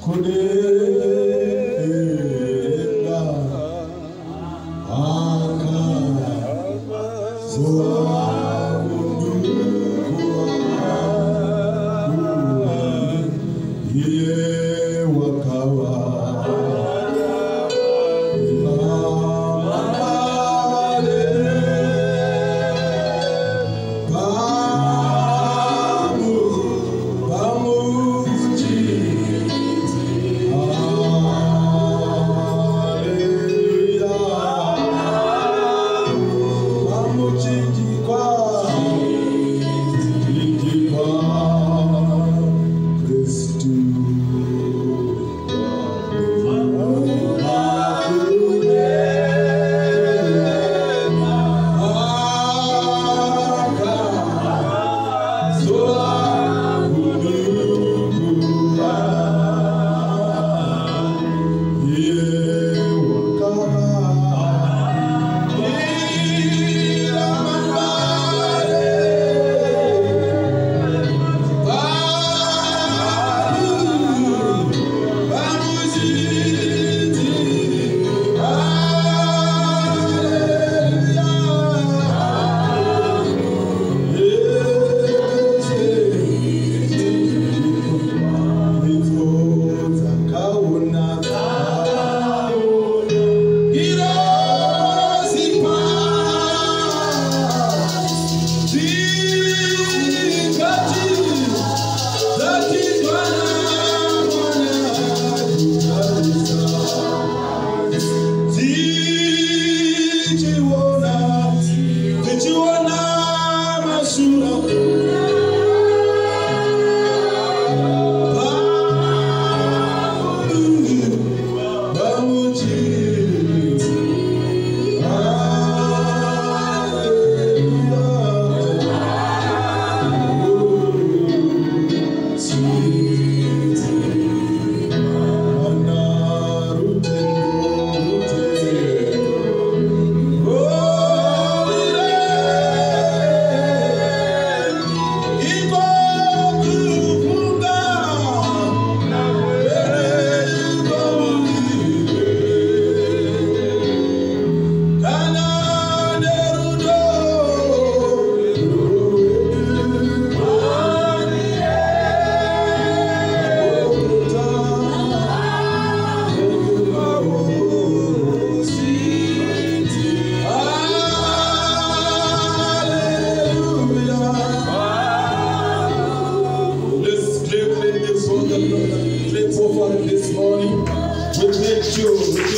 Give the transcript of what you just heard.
고대 Claim for the Lord. Let's this morning. We make sure.